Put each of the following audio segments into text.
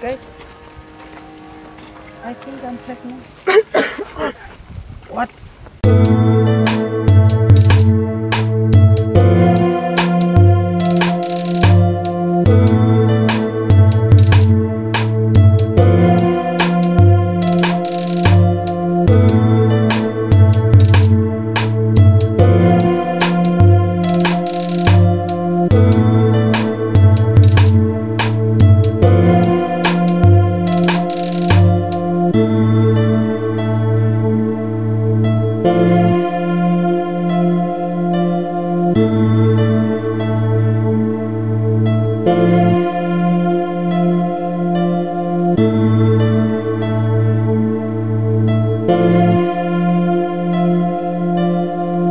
Guys, I think I'm pregnant. what?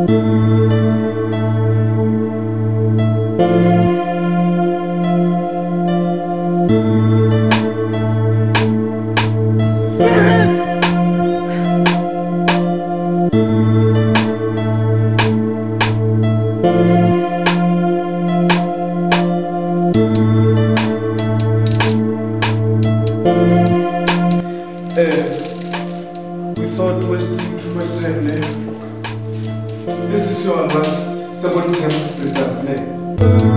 Uh, thought wasting too much time there show on what somebody can present.